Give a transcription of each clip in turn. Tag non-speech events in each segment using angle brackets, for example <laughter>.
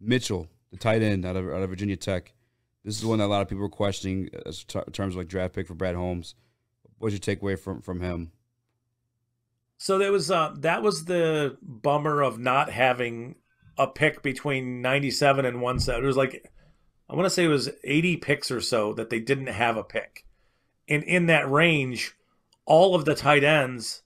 Mitchell, the tight end out of out of Virginia Tech. This is one that a lot of people were questioning in terms of like draft pick for Brad Holmes. What's your takeaway from from him? So there was uh, that was the bummer of not having a pick between 97 and 170. It was like I want to say it was 80 picks or so that they didn't have a pick. And in that range, all of the tight ends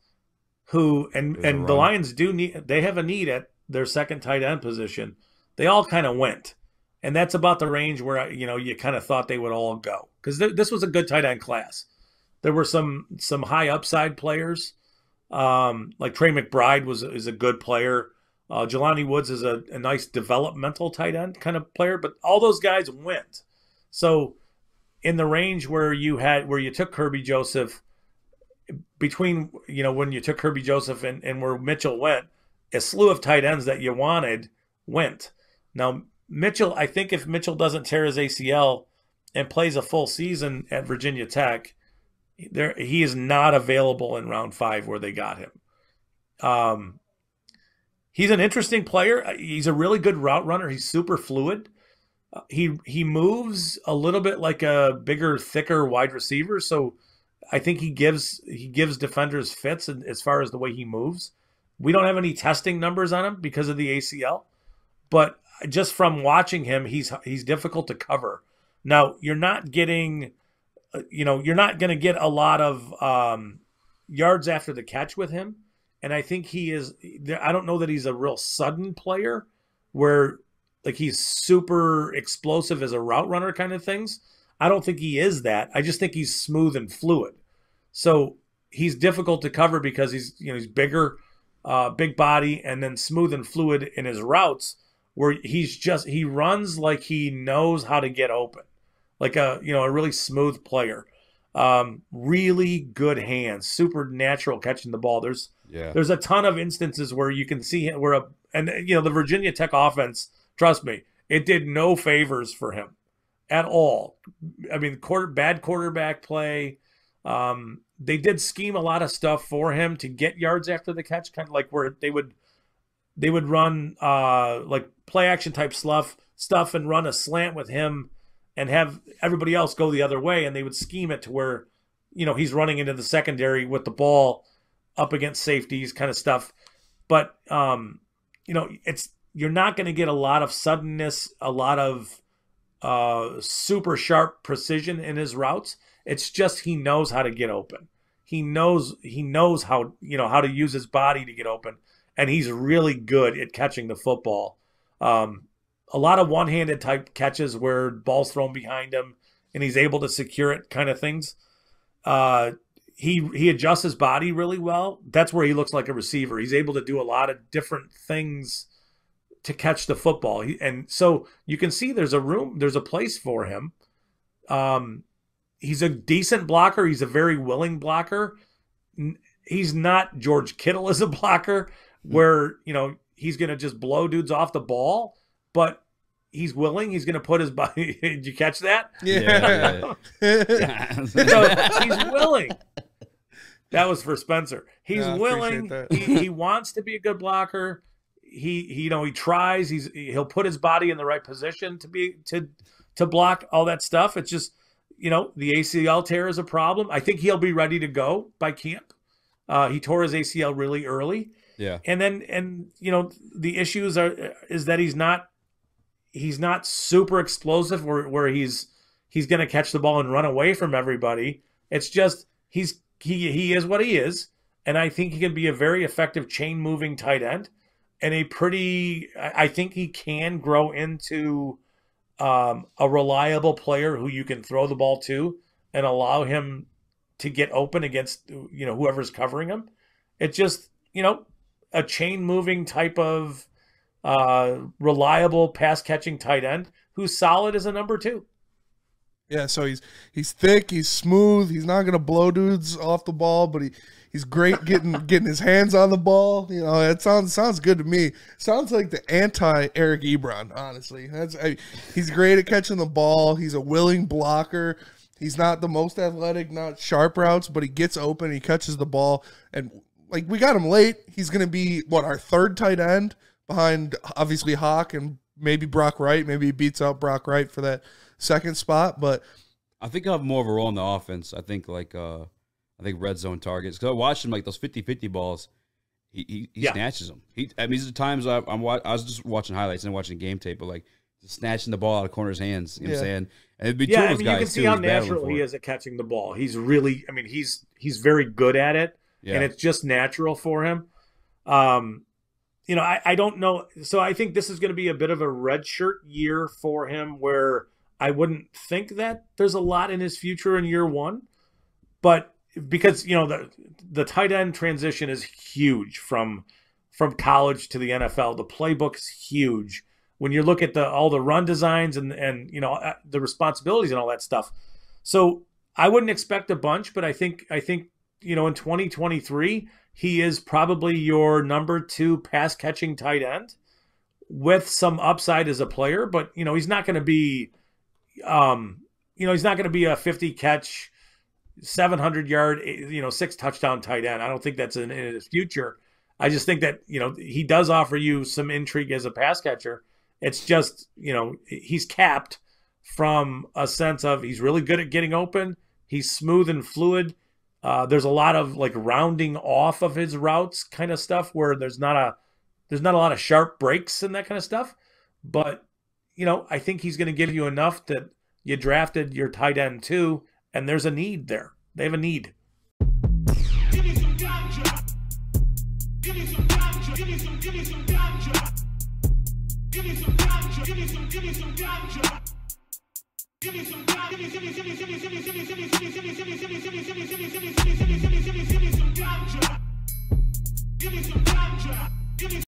who and and the. Lions do need they have a need at their second tight end position. They all kind of went. And that's about the range where you know you kind of thought they would all go cuz th- this was a good tight end class. There were some some high upside players. Um, like Trey McBride was is a good player. Uh, Jelani Woods is a, a nice developmental tight end kind of player, but all those guys went. So in the range where you had where you took Kerby Joseph between you know when you took Kerby Joseph and, and where Mitchell went, a slew of tight ends that you wanted went. Now Mitchell, I think if Mitchell doesn't tear his ACL and plays a full season at Virginia Tech, there he is not available in round five where they got him. Um, he's an interesting player. He's a really good route runner. He's super fluid. Uh, he he moves a little bit like a bigger, thicker wide receiver. So I think he gives he gives defenders fits as far as the way he moves. We don't have any testing numbers on him because of the ACL, but just from watching him, he's he's difficult to cover. Now you're not getting, uh, you know, you're not going to get a lot of um, yards after the catch with him, and I think he is. I don't know that he's a real sudden player, where like he's super explosive as a route runner kind of things. I don't think he is that. I just think he's smooth and fluid. So he's difficult to cover because he's you know he's bigger, uh, big body, and then smooth and fluid in his routes. Where he's just he runs like he knows how to get open, like a you know a really smooth player. Um, really good hands, super natural catching the ball. There's Yeah. there's a ton of instances where you can see him where a and you know the Virginia Tech offense. Trust me, it did no favors for him at all. I mean, quarter bad quarterback play. Um, they did scheme a lot of stuff for him to get yards after the catch, kind of like where they would they would run uh, like play action type stuff stuff and run a slant with him and have everybody else go the other way, and they would scheme it to where you know he's running into the secondary with the ball up against safeties, kind of stuff. But um, you know, it's you're not going to get a lot of suddenness, a lot of uh, super sharp precision in his routes. It's just he knows how to get open. He knows he knows how you know how to use his body to get open, and he's really good at catching the football. Um, a lot of one-handed type catches where balls thrown behind him and he's able to secure it, kind of things. Uh, he he adjusts his body really well. That's where he looks like a receiver. He's able to do a lot of different things to catch the football. He, and so you can see there's a room, there's a place for him. Um, he's a decent blocker. He's a very willing blocker. He's not George Kittle as a <laughs> blocker, Mm-hmm. where you know he's going to just blow dudes off the ball, but he's willing. He's going to put his <laughs> body. Did you catch that? Yeah. <laughs> yeah. So he's willing. That was for Spencer. He's Yeah, willing. he, he wants to be a good blocker. He, he, you know, he tries. He's he'll put his body in the right position to be to to block all that stuff. It's just, you know, the ACL tear is a problem. I think he'll be ready to go by camp. Uh, he tore his ACL really early, yeah. and then and you know the issues are is that he's not he's not super explosive where where he's he's going to catch the ball and run away from everybody. It's just he's he he is what he is, and I think he can be a very effective chain moving tight end, and a pretty. I I think he can grow into um, a reliable player who you can throw the ball to and allow him to get open against you know whoever's covering him. It's just you know a chain moving type of uh, reliable pass catching tight end who's solid as a number two. Yeah, so he's he's thick, he's smooth, he's not gonna blow dudes off the ball, but he he's great getting <laughs> getting his hands on the ball. You know, it sounds sounds good to me. Sounds like the anti Eric Ebron, honestly. That's I, he's great at catching the ball. He's a willing blocker. He's not the most athletic, not sharp routes, but he gets open. He catches the ball, and like we got him late. He's going to be what our third tight end behind obviously Hock and maybe Brock Wright. Maybe he beats out Brock Wright for that second spot. But I think I have more of a role in the offense. I think like uh I think red zone targets because I watched him like those 50-50 balls. He he, he yeah. snatches them. He I mean these are the times I, am I was just watching highlights and watching game tape, but like snatching the ball out of corner's hands. You know what I'm saying? And it'd be yeah, two I mean, you can see how natural he is at catching the ball. He's really, I mean, he's he's very good at it, yeah. and it's just natural for him. Um, you know, I, I don't know. So I think this is going to be a bit of a redshirt year for him, where I wouldn't think that there's a lot in his future in year one, but because you know the the tight end transition is huge from from college to the NFL. The playbook's huge when you look at the all the run designs and and you know uh, the responsibilities and all that stuff. So I wouldn't expect a bunch, but I think I think you know in 2023 he is probably your number two pass catching tight end with some upside as a player, but you know he's not going to be, um, you know he's not going to be a 50 catch. 700 yard, eh, you know, six touchdown tight end. I don't think that's in, in his future. I just think that you know he does offer you some intrigue as a pass catcher, it's just, you know, he's capped from a sense of he's really good at getting open. He's smooth and fluid. Uh, there's a lot of like rounding off of his routes kind of stuff where there's not a there's not a lot of sharp breaks and that kind of stuff. But you know, I think he's going to give you enough that you drafted your tight end too, and there's a need there. They have a need. Give me some ganja. Give me some ganja. Give me some. Give me some give me some ganja, give me some, give me some ganja. Give me some ganja, give me, give me, give me, give me, give me, give me, give me, give me, give me, give me, give me, give me, give me, give me, give me, give me, give me, give me, give me some ganja. Give me some ganja. Give me